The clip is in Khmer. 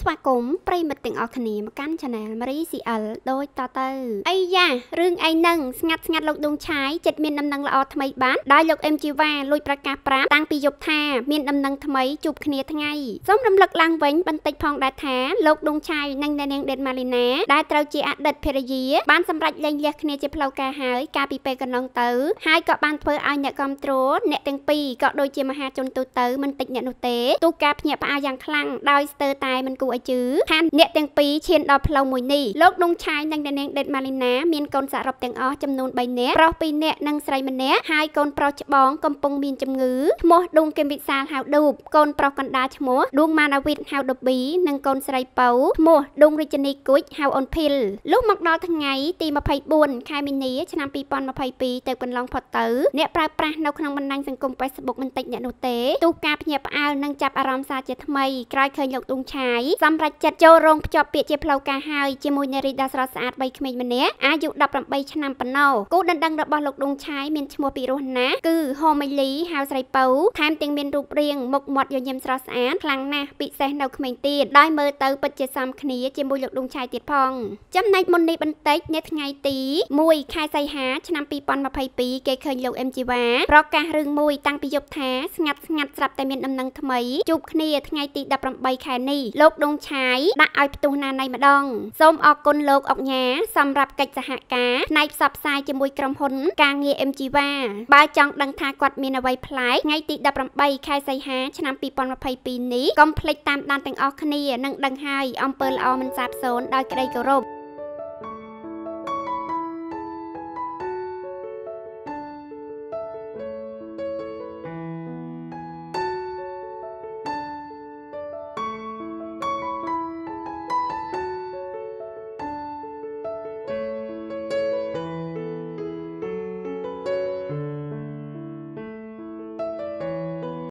ស្វាគមន៍ប្រិមិត្តទាំងអស់គ្នាមកកាន់ Channel Marie CL ដូចតទៅអីយ៉ារឿងអីនឹងស្ងាត់ស្ងាត់លោកដុងឆាយចិត្តមានដំណឹងល្អថ្មីបានដោយលោក MG វ៉ាលួចប្រកាសប្រាប់តាំងពីយប់ថាមានដំណឹងថ្មីជួបគ្នាថ្ងៃសូមរំលឹកឡើងវិញបន្តិចផងដែរថាលោកដុងឆាយនិងអ្នកនាងដេតម៉ាលីណាដែលត្រូវជាអតីតភរិយាបានសម្រេចលែងលះគ្នាជាផ្លូវការហើយកាលពីពេលកន្លងទៅហើយក៏បានធ្វើឲ្យអ្នកគ្រប់គ្រងអ្នកទាំងពីរក៏ដូចជាមហាជនទូទៅមិនតិចអ្នកនោះទេទូការភ្ញាក់ផ្អើលយ៉ាងខ្លាំងដោយស្ទើរតែមិនគួរឲ្យជឿថាអ្នកទាំងពីរឈានដល់ផ្លូវមួយនេះលោកដុងឆាយនិងអ្នកនាងដេតម៉ាលីណាមានកូនសរុបទាំងអស់ចំនួន3នាក់ប្រុស2នាក់និងស្រីម្នាក់ហើយកូនប្រុសច្បងកំពុងមានជំងឺឈ្មោះដួងគឹមវិសាលហៅឌូបកូនប្រុសកណ្ដាលឈ្មោះដួងម៉ាណាវិតហៅដូប៊ីនិងកូនស្រីពៅឈ្មោះដួងរាជនីគូចហៅអូនភីលលុះមកដល់ថ្ងៃទី24ខែមីនាឆ្នាំ2022ទៅកន្លងផុតទៅអ្នកប្រើប្រាស់នៅក្នុងបណ្ដាញសង្គម Facebook មិនតិចអ្នកនោះទេទូការភ្ញាក់ផ្អើលនិងចាប់អារម្មណ៍សារជាថ្មីក្រោយឃើញលោកដួងឆាយសម្រាប់ចិត្តចូលរោងភ្ជាប់ពាក្យជាផ្លូវការហើយជាមួយនារីដ៏ស្រស់ស្អាត3ក្មេងម្នាក់អាយុ18ឆ្នាំប៉ុណ្ណោះគូដណ្ដឹងរបស់លោកដួងឆាយមានឈ្មោះពីរោះណាស់គឺហូមីលីហៅស្រីពៅថែមទាំងមានរូបរាងមុខមាត់ញញឹមស្រស់ស្អាតខ្លាំងណាស់ពិសេសនៅក្មេងទៀតដោយមើលទៅពិតជាសមគ្នាជាមួយលោកដួងឆាយទៀតផងចំណែកមុននេះបន្តិចនៅថ្ងៃទី1ខែសីហាឆ្នាំ2022គេឃើញលោកអឹមជីវ៉ាប្រកាសរឿងមួយតាំងពីយប់ថាស្ងាត់ស្ងាត់ស្រាប់តែមានដំណឹងថ្មីជួបគ្នាថ្ងៃទី18ខែនេះលោកដុងឆាយដាក់ឲ្យផ្ទុះណានៃម្ដងសូមអរគុណលោកអុកញ៉ាសម្រាប់កិច្ចសហការផ្នែកផ្សព្វផ្សាយជាមួយក្រុមហ៊ុន ការងារ MGWA បើចង់ដឹងថាគាត់មានអ្វីប្លែកថ្ងៃទី18ខែសីហាឆ្នាំ2022នេះកុំភ្លេចតាមដានទាំងអស់គ្នានិងដឹងហើយអំពើល្អមិនសាបសូន្យដោយក្តីគោរព